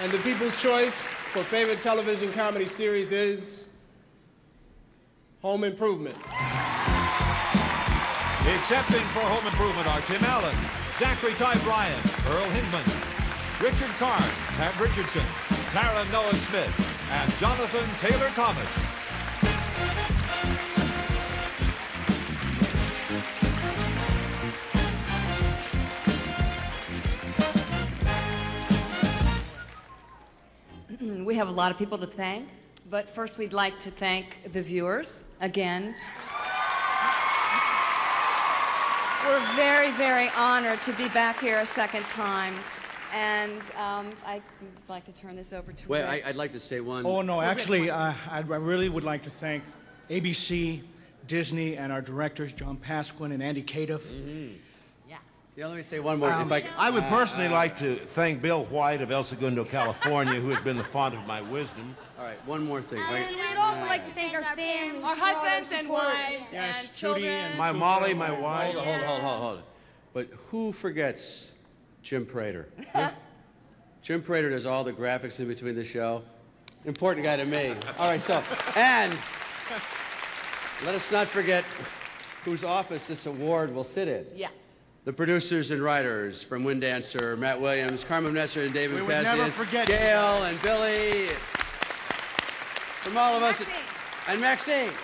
And the people's choice for favorite television comedy series is Home Improvement. Accepting for Home Improvement are Tim Allen, Zachery Ty Bryan, Earl Hindman, Richard Karn, Pat Richardson, Taran Noah Smith, and Jonathan Taylor Thomas. We have a lot of people to thank, but first we'd like to thank the viewers again. We're very, very honored to be back here a second time. And um, I'd like to turn this over to Wait, Rick. I, I'd like to say one. Oh, no, actually, uh, I I really would like to thank ABC, Disney, and our directors, John Pasquin and Andy Cadiff. Yeah, let me say one more. Um, if I, c- I would personally like to thank Bill White of El Segundo, California, who has been the font of my wisdom. all right, one more thing. Wait. And we'd also like to thank our families. Our for all husbands and wives Yes, and Judy children. and- My Molly, my wife. Hold, hold, hold, hold, hold. But who forgets Jim Prater? Jim Prater does all the graphics in between the show. Important guy to me. All right, so, and let us not forget whose office this award will sit in. Yeah. The producers and writers from Wind Dancer, Matt Williams, Carmen Nesser, and David We would Pazian, never forget you. Gail and Billy. From all of us, at, Maxine. and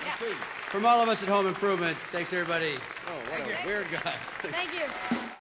Maxine. From all of us at Home Improvement, thanks everybody. Oh, what a weird guy. Thank you.